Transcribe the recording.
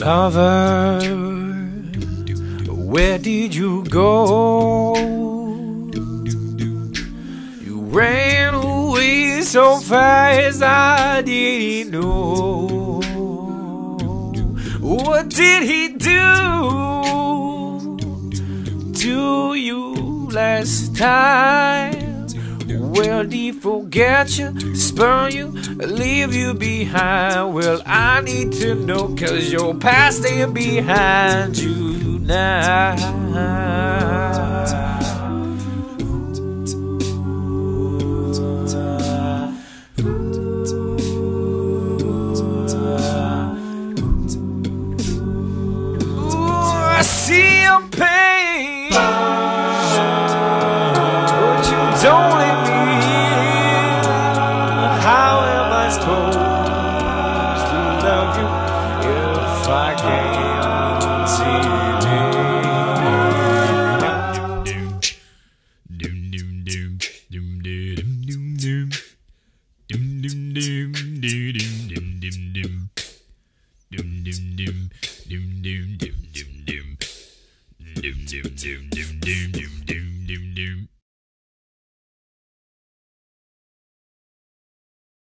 Lover, where did you go? You ran away so fast I didn't know. What did he do to you last time? Did he forget you, spurn you, leave you behind? Well, I need to know, cause your past ain't behind you now. I see your pain, love you if I can't see it?